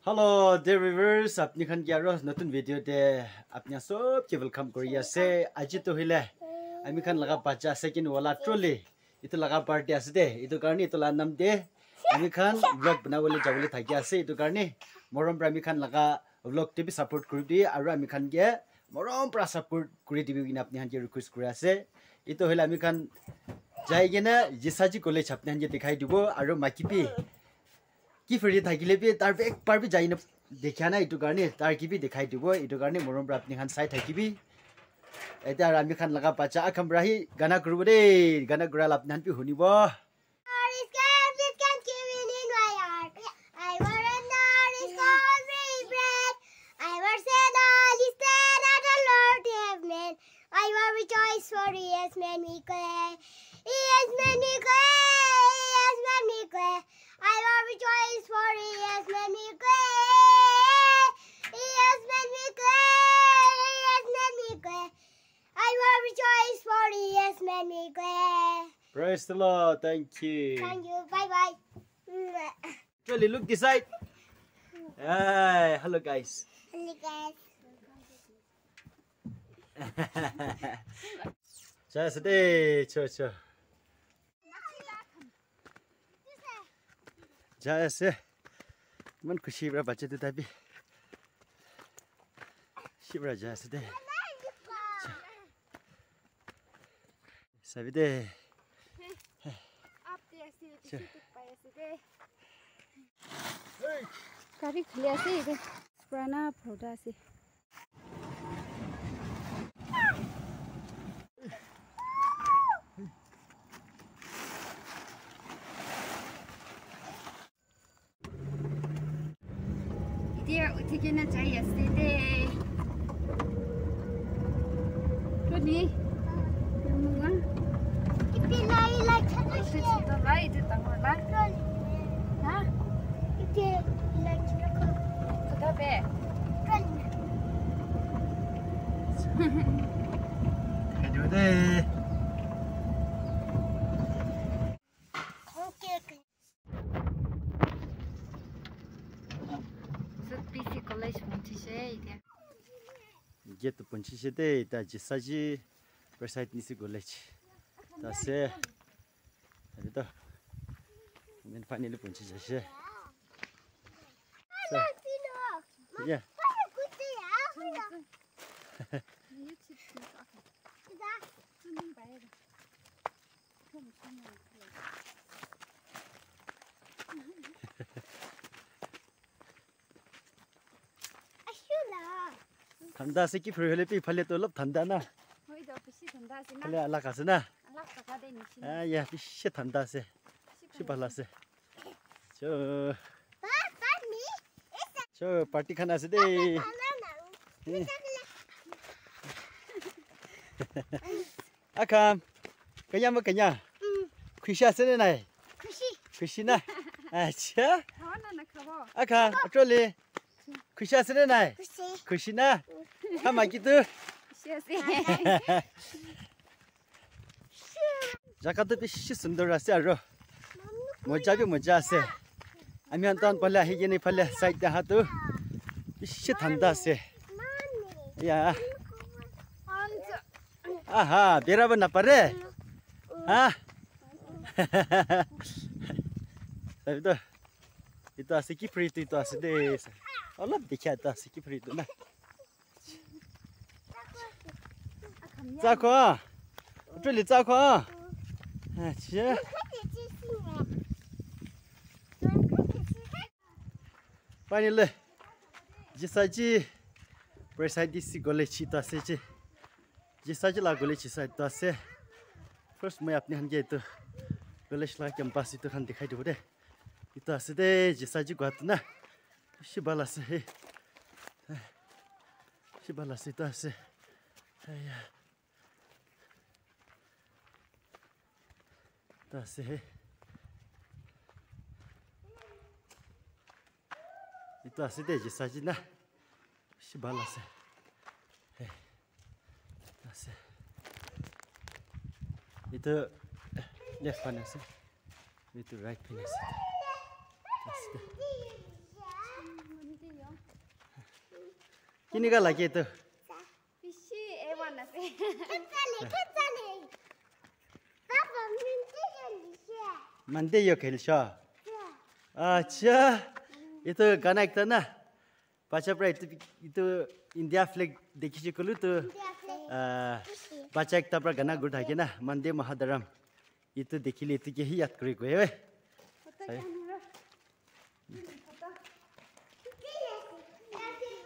Hello, dear viewers. Apni khan kya ro? Natun video de apni sab ki welcome Korea se. Aaj to hile. Ami khan laga pacha se kin wala trolley. Ito laga party ase de. Ito karni ito la nam de. Ami khan vlog bana wale jawale thagi ase. Ito karni moram pra ami khan laga vlog tibi support kuri di. Aro ami khan kya moram pra support kuri di bhi apni khan kya request kuri ase. Ito hile ami khan jaige na jisaji college apni khan kya dikhai dibo. Aro makipi. কি ফেৰি থাকিলে বি তাৰ একবাৰ বি যাই দেখা নাই এইটো কাৰণে তাৰ কি বি দেখাই দিব এইটো কাৰণে মৰম পৰা আপুনি খান চাই থাকিবি এতিয়া আৰু আমি খান লগা বাচ্চা আখাম ৰাহি গানা কৰিব দেই গানা গোৰাল আপুনি হান বি শুনিব I will rejoice for made me glad. He has made me glad. rejoice for he has made me glad. Praise the Lord. Thank you. Thank you. Bye bye. Actually, look this side. Hey, hello guys. Hello guys. 자, 스데 저 저. 자, 세. मन खुशी बरा बच्चे तो तभी さびでアップやしてるってちょっとやしてて Kari kuliah sih deh. Prana boda sih. Dia utikin aja ya sih deh. Tuh nih. 이제 당근 나 나? 이제 라이트 놓고 그다음에 그다음에 해줘대 get the punchi shide ta jisaji persait nisi college ta se ta nên phải nên bụng chỉ sẽ xe. Yeah thanda se ki phule pi phale to lop thanda na. Hoi do pi si thanda na. Phale ala ka se na ala ka ka de ni si a ya pi she thanda se shi Chờ. Chờ, party khăn sẽ đi. À kham. Cái nhà mà cái nhà. Quý xa sẽ này. Khui xí. Quý xí nè. À chá. À kham, ở chỗ lì. này? Khui sẽ này. Quý xí. Quý xí nè. Kham mà kì tư. Jakarta tu sih sundar rasa ro. Moja bi moja sih. Amyantan pala higini pala side daha tu. İşte tanda se. Ya. Aha, beraber ne pare? Ha? Tabii de. Itu asik kipri itu itu asik deh. Allah dikya itu asik kipri itu. Zakwa. Zuli zakwa. Ha, çiğ. le jisaji presaidi si gole chi ta se chi jisaji la gole chi sa ta se first मैं अपने हंगे तो गलेश ला कैंपस तो हन दिखाई दे itu ase de jisaji gwa na shibala se he shibala se ta se aya ta se itu asli deh saji na. Shibala se. Itu left pane itu right pane se. Kini ga lagi itu fishy ewan nase ketsale ketsale baba minte itu Ghana kita na. Baca pula itu itu India flag dekhi je kulu tu. Baca kita pula Ghana guru dah kena Mande Mahadaram. Itu dekhi le itu kehi yat kuri kue.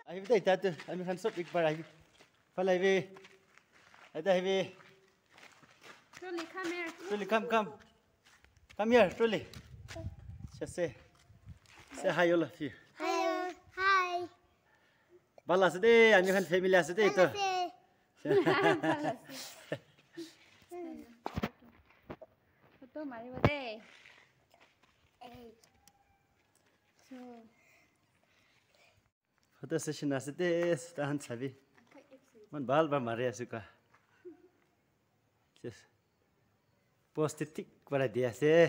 Ayo kita itu tu. Kami kan sop ikbar ayo. Fala ayo. Ada ayo. Truly come here. Truly come come. Come here, Truly. Just say. Say hi, Ola. Hi. Hi. Balas de, anjuhan familias de itu. Foto mari bade. Foto session asite, tahan sabi. Man bal ba Maria suka. Yes. Postitik pada dia sih.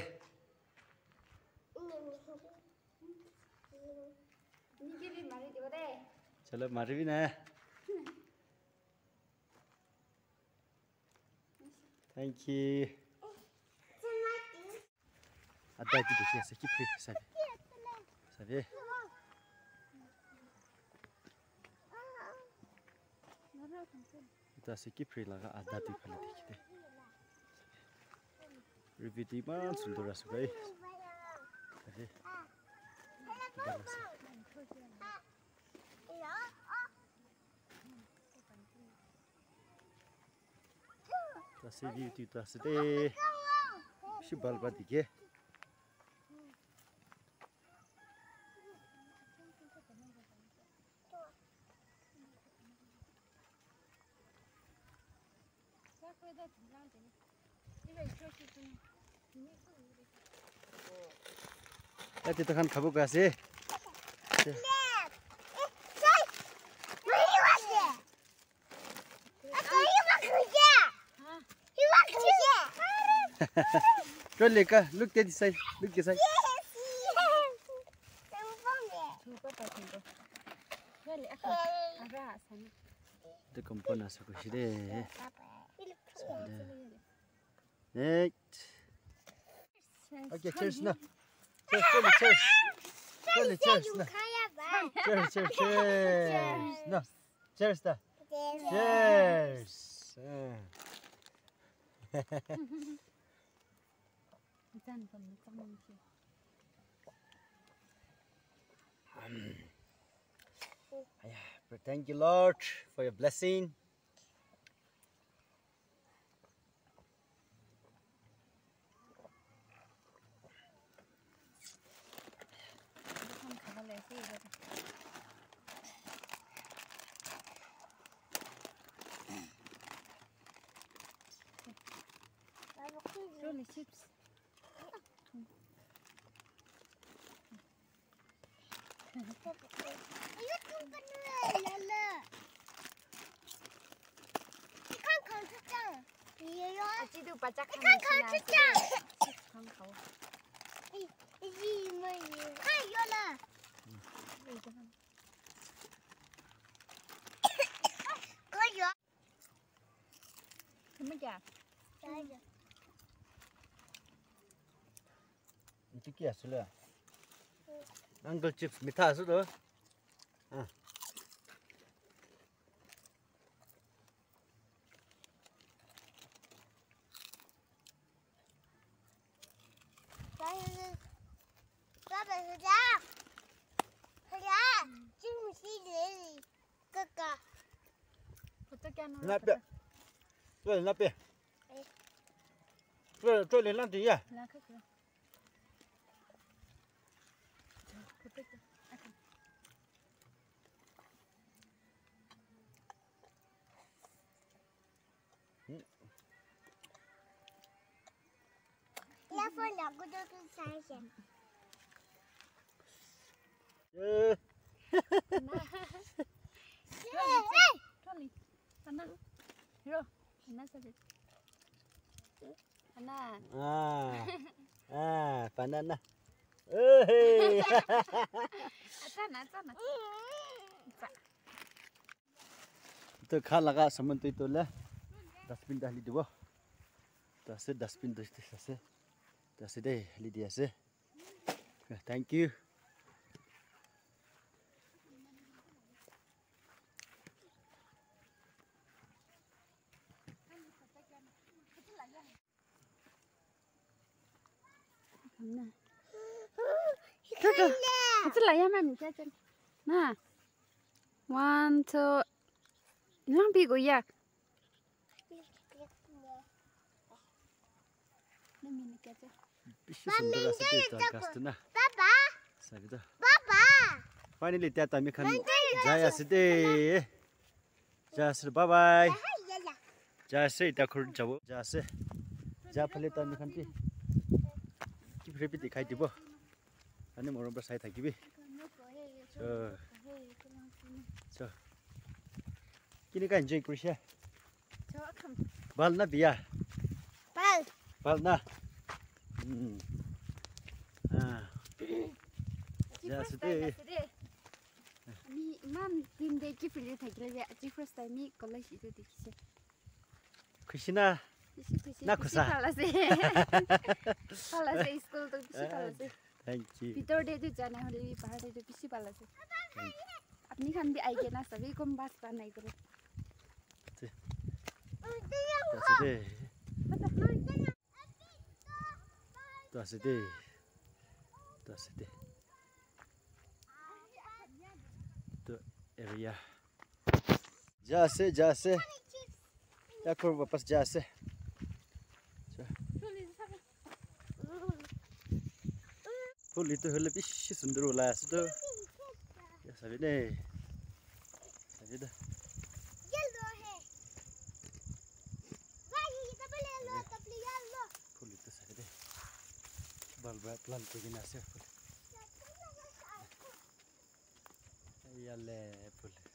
चलो मारवी ना thank you ada di dia sakit pun sabe sabe kita sakit pun laga ada di kalau di kita review di mana sudah rasa baik sabe kita rasa Gitu, tasi ya. di itu tasi deh. Si balba dike. Kita kan kabur kasih. Ya. Ya. Jolika, look at this side. Look this side. Yes, yes. The components are good. Right. Okay, cheers now. Cheers, cheers, cheers. Cheers, cheers, now. Cheers, cheers, cheers. No, cheers, now. Cheers. cheers. cheers. Um, thank you, Lord, for your blessing. 이거. 트롤리 칩스. 이거 좀 끊어, 랄라. 이칸 컨트장. 이요. 아지도 바짝 이칸 컨트장. 한 가오. 이지 뭐지? 아, 요라. 이거 한. 거요. 그러면 Itu kia sila. Uncle chips mitha asu do. Uncle Chip mì thả xuống đó à. Nạp bẹ Rồi nạp bẹ Rồi trôi lên làm gì vậy? Làm cái gì? 要放两个就是三星。嗯，哈哈哈哈！这里这里，反蛋，是吧？反蛋，啊，哎，反蛋蛋。तो खा लगा सम्म तो तो ला डस्टबिन दा लिदिबो dustbin तसे दे thank you Chan. Na. One, two. Ilang bigo yak? Finally, that time you can. Jaya Sidi. Bye bye. Just say that could jump. Just say. Japali time you can. Keep repeating. I do. And then more of a side. I. কিনে কাজ কৰিছে ভাল না বিয়া ভাল না খুচিনা না খুচা थ्याङ्क यू भित्र दुईजना हरे पहाडे त्यो पिसी पाला छ आफ्नै खान्दै आइगेन सबैको पनि बास पार्न आइगयो दसैँ दसैँ तो एरिया जहाँ से जहाँ से या वापस जहाँ से Huli tu huli pish sunduru lah tu. Ya sabi deh. Sabi dah. Yellow he. Why kita beli yellow tapi yellow. Huli tu sabi deh. Balba pelan tu gini asyik. Yalle huli.